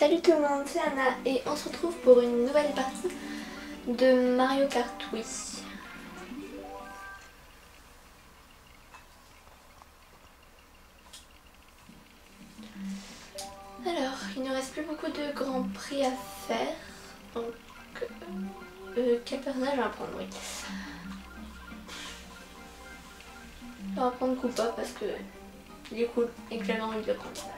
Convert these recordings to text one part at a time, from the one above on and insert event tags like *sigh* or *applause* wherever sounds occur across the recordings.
Salut tout le monde, c'est Anna et on se retrouve pour une nouvelle partie de Mario Kart Wii. Alors, il ne reste plus beaucoup de grands prix à faire. Donc, euh, quel personnage on va prendre Oui. On va prendre Koopa parce que il est cool et que j'avais envie de le prendre.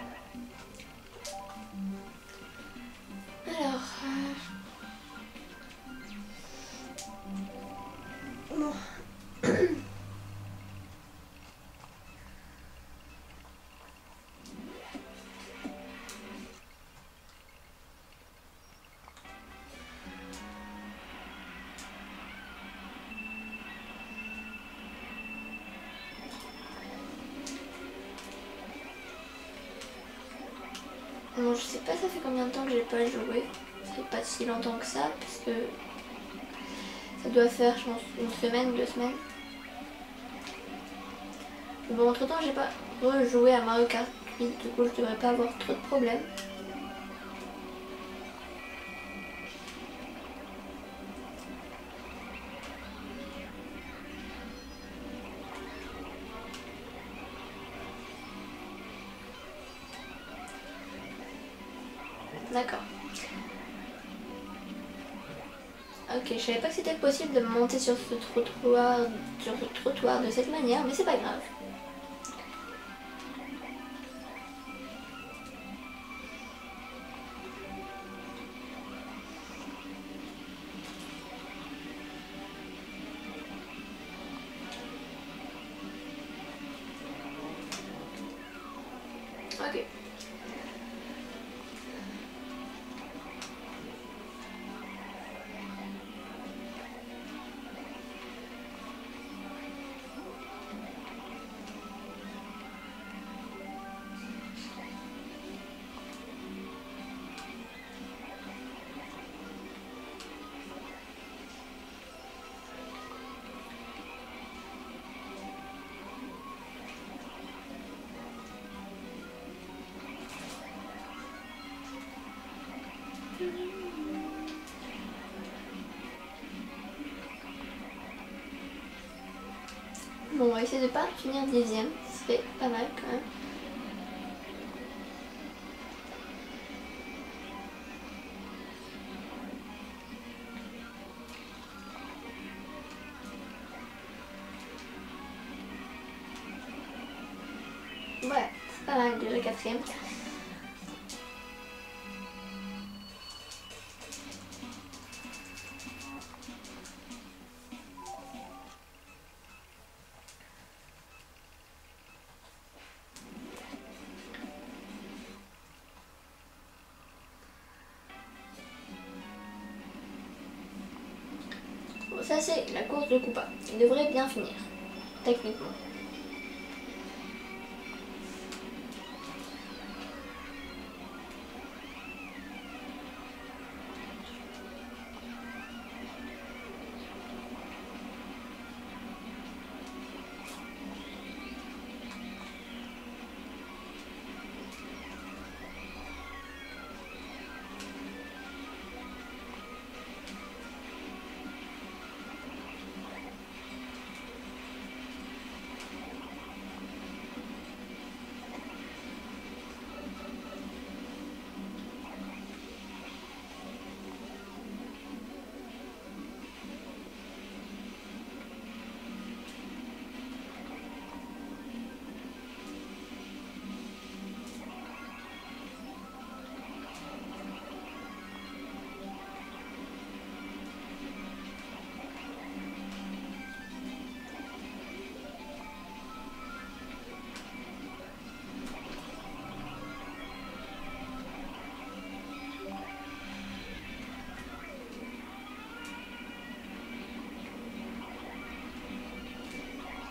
Bon, je sais pas ça fait combien de temps que j'ai pas joué. Ça fait pas si longtemps que ça, parce que ça doit faire, je pense, une semaine, deux semaines. Bon, entre temps, j'ai pas rejoué à Mario Kart 8, du coup, je devrais pas avoir trop de problèmes. D'accord. Ok, je savais pas que c'était possible de monter sur ce trottoir, sur ce trottoir de cette manière, mais c'est pas grave. Essayer de pas finir dixième, c'est pas mal quand même. Ouais, c'est pas mal déjà quatrième. Ça c'est la course de Koopa. Il devrait bien finir, techniquement.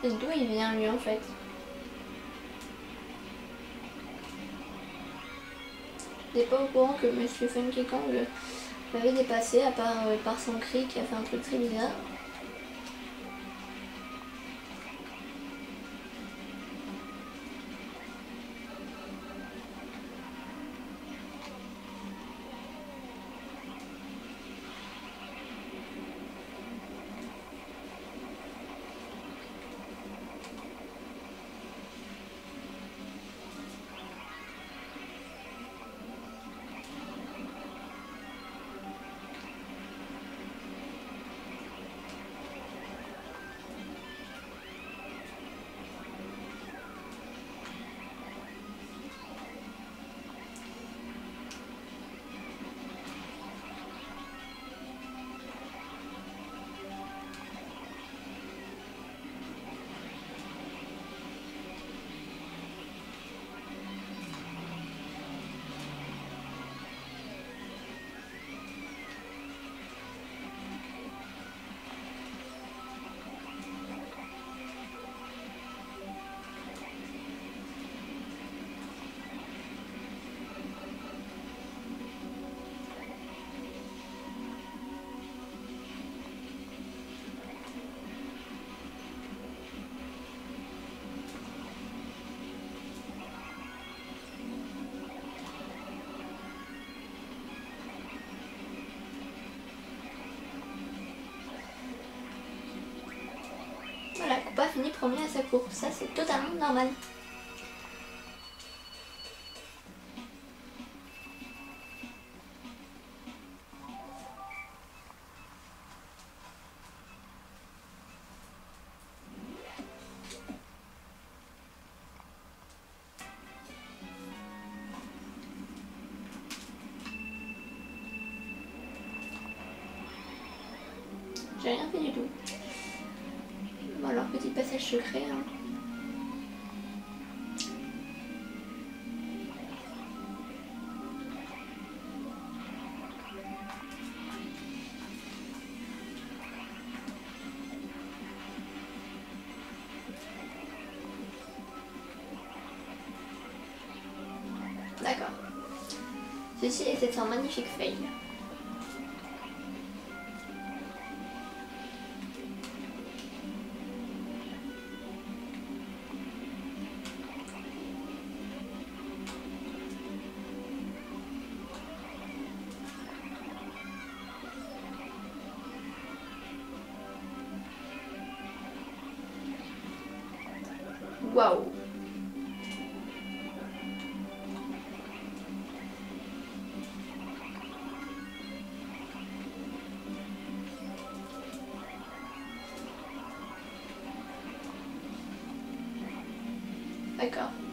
D'où il vient lui en fait J'étais pas au courant que Monsieur Funky Kong m'avait dépassé à part euh, par son cri qui a fait un truc très bizarre. Fini premier à sa course. Ça, c'est totalement normal. J'ai rien fait du tout. Passage secret. Hein. D'accord. Ceci était un magnifique fail. Waouh D'accord. Bon,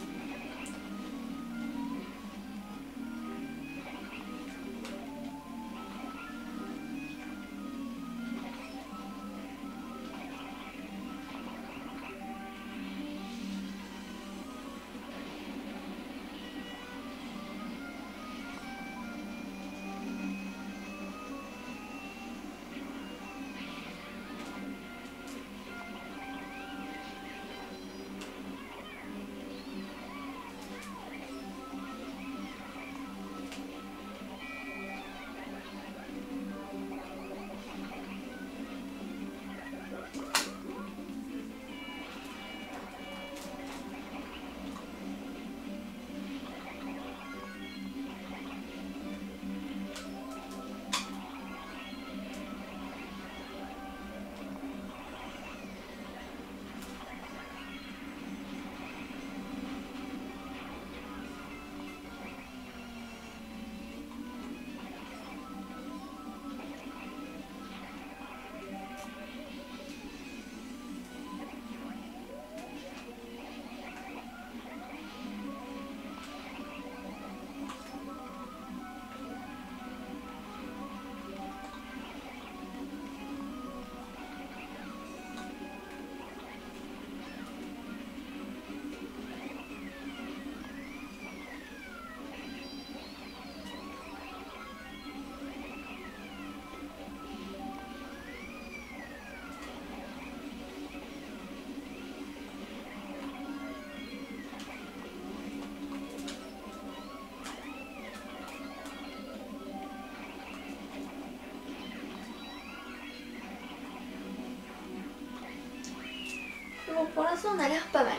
mal.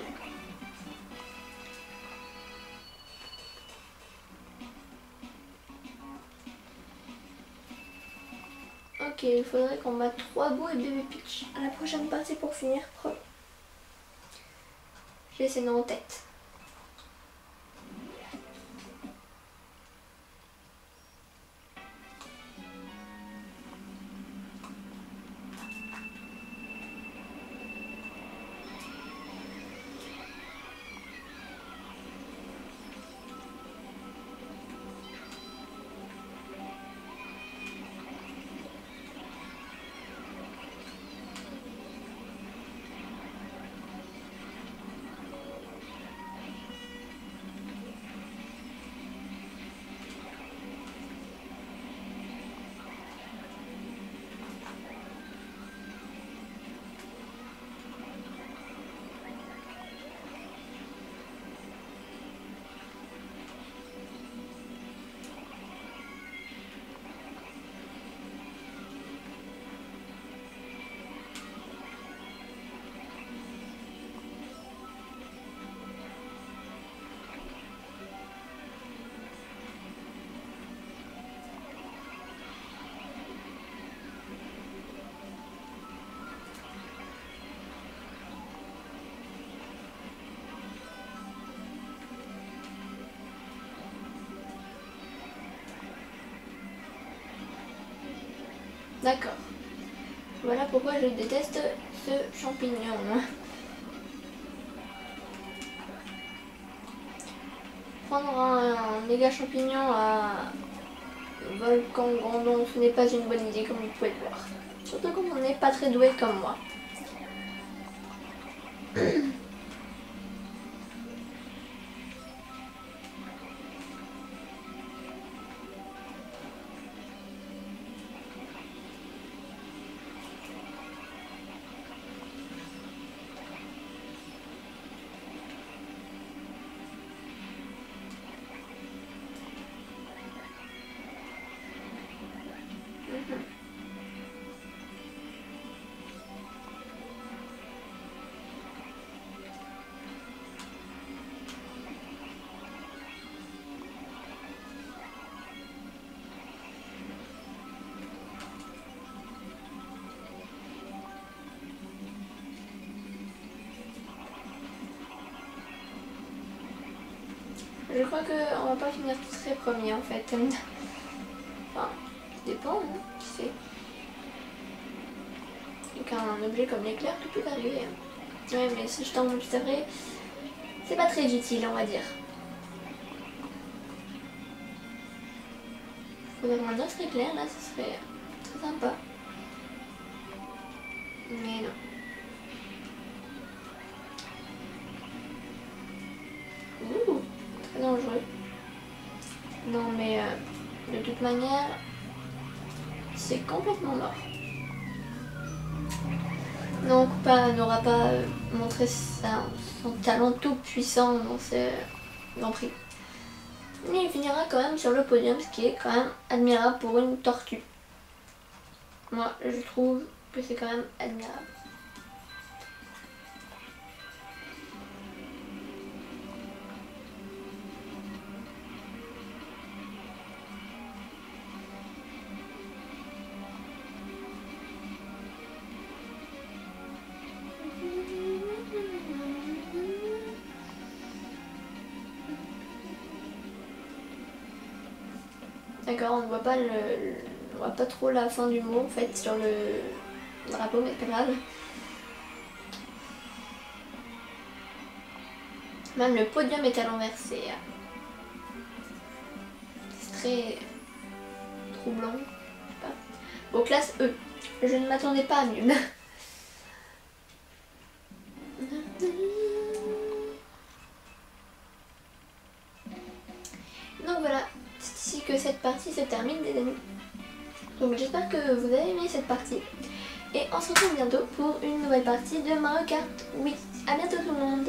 Ok, il faudrait qu'on batte 3 beaux et bébé pitch à la prochaine partie pour finir premier. J'ai ces noms en tête. D'accord. Voilà pourquoi je déteste ce champignon. Prendre un, méga champignon à volcan grandon, ce n'est pas une bonne idée comme vous pouvez le voir. Surtout quand on n'est pas très doué comme moi. Je crois qu'on va pas finir très premier en fait. *laughs* Enfin, ça dépend, hein, qui sait. Avec un objet comme l'éclair, tout peut arriver. Hein. Ouais, mais si je tombe juste après, c'est pas très utile, on va dire. Faudrait un autre éclair là, ce serait très sympa. Mais non. Dangereux. Non mais euh, de toute manière, c'est complètement mort. Non, Koopa n'aura pas euh, montré son talent tout puissant dans ce Grand Prix. Mais il finira quand même sur le podium, ce qui est quand même admirable pour une tortue. Moi, je trouve que c'est quand même admirable. D'accord, on ne voit pas le, on voit pas trop la fin du mot en fait sur le drapeau, mais c'est pas grave. Même le podium est à l'envers, c'est très troublant. Bon, classe E. Je ne m'attendais pas à mieux. *laughs* cette partie se termine les amis. Donc j'espère que vous avez aimé cette partie. Et on se retrouve bientôt pour une nouvelle partie de Mario Kart. Oui, à bientôt tout le monde